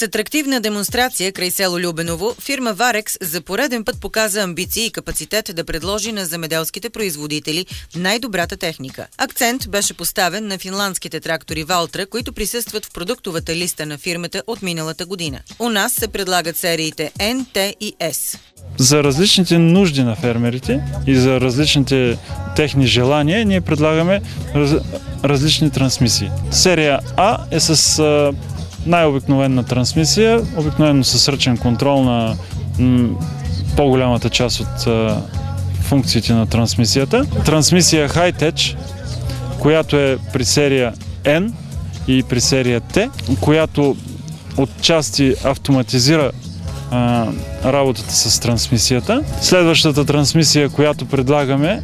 С атрактивна демонстрация край село Любеново, фирма Варекс за пореден път показа амбиции и капацитет да предложи на земеделските производители най-добрата техника. Акцент беше поставен на финландските трактори Валтра, които присъстват в продуктовата листа на фирмата от миналата година. У нас се предлагат сериите N, T и S. За различните нужди на фермерите и за различните техни желания ние предлагаме раз, различни трансмисии. Серия А е с най-обикновена трансмисия, обикновено с ръчен контрол на по-голямата част от функциите на трансмисията. Трансмисия High-Tech, която е при серия N и при серия T, която отчасти автоматизира а, работата с трансмисията. Следващата трансмисия, която предлагаме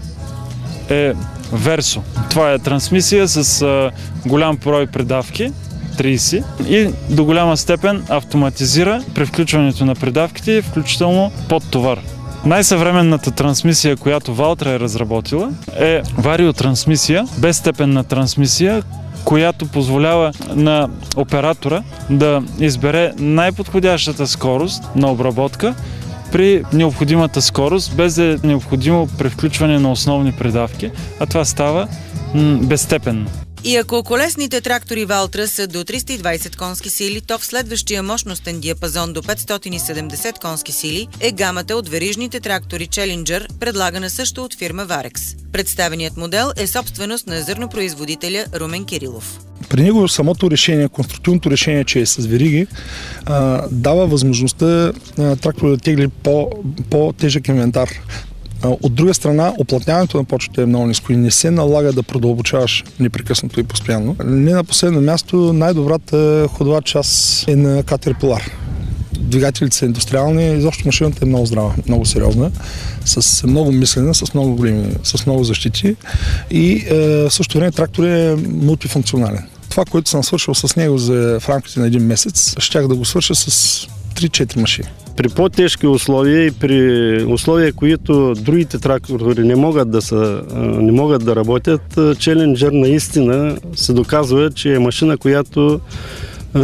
е Verso. Това е трансмисия с а, голям брой предавки, 30 и до голяма степен автоматизира при включването на предавките, включително под товар. Най-съвременната трансмисия, която Валтра е разработила, е вариотрансмисия, без степен трансмисия, която позволява на оператора да избере най-подходящата скорост на обработка при необходимата скорост, без да е необходимо превключване на основни предавки, а това става безстепенно. И ако колесните трактори Валтра са до 320 конски сили, то в следващия мощностен диапазон до 570 конски сили е гамата от верижните трактори Challenger, предлагана също от фирма Varex. Представеният модел е собственост на зърнопроизводителя Румен Кирилов. При него самото решение, конструктивното решение, че е с вериги, дава възможността трактора да тегли по, по-тежък инвентар. От друга страна, оплътняването на почвата е много ниско и не се налага да продълбочаваш непрекъснато и постоянно. Не на последно място, най-добрата ходова част е на Caterpillar. Двигателите са индустриални, изобщо машината е много здрава, много сериозна, с много мислена, с много големи, с много защити и е, в същото време трактор е мултифункционален. Това, което съм свършил с него за, в рамките на един месец, щях да го свърша с 3-4 машини при по-тежки условия и при условия, които другите трактори не могат да, са, не могат да работят, Челенджер наистина се доказва, че е машина, която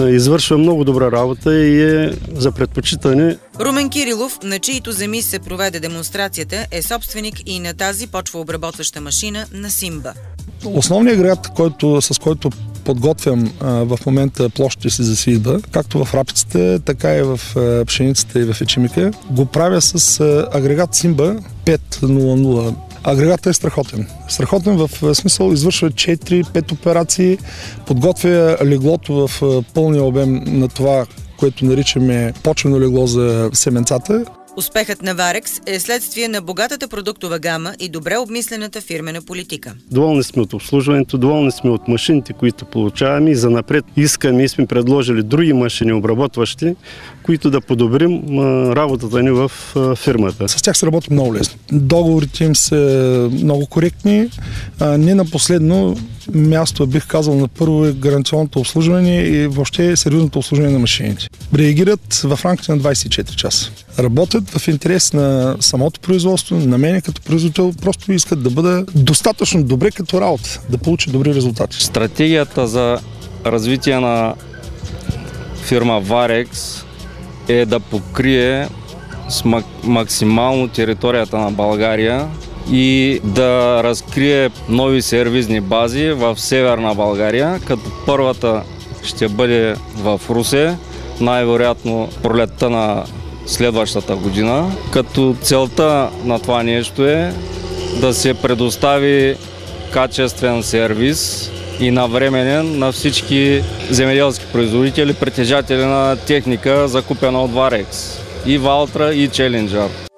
извършва много добра работа и е за предпочитане. Румен Кирилов, на чието земи се проведе демонстрацията, е собственик и на тази почвообработваща машина на Симба. Основният град, който, с който подготвям а, в момента площите си за свидба, както в рапицата, така и в а, пшеницата и в ечемика. Го правя с а, агрегат Симба 500. Агрегатът е страхотен. Страхотен в смисъл извършва 4-5 операции, подготвя леглото в пълния обем на това, което наричаме почвено легло за семенцата. Успехът на Варекс е следствие на богатата продуктова гама и добре обмислената фирмена политика. Доволни сме от обслужването, доволни сме от машините, които получаваме и за напред искаме и сме предложили други машини обработващи, които да подобрим работата ни в фирмата. С тях се работи много лесно. Договорите им са много коректни. Не на последно място, бих казал, на първо е гаранционното обслужване и въобще сериозното обслужване на машините. Реагират в рамките на 24 часа. Работят в интерес на самото производство, на мене като производител, просто искат да бъда достатъчно добре като работа, да получи добри резултати. Стратегията за развитие на фирма Varex е да покрие с максимално територията на България и да разкрие нови сервизни бази в Северна България, като първата ще бъде в Русе, най-вероятно пролетта на следващата година, като целта на това нещо е да се предостави качествен сервис и навременен на всички земеделски производители, притежатели на техника, закупена от Varex. И Valtra, и Challenger.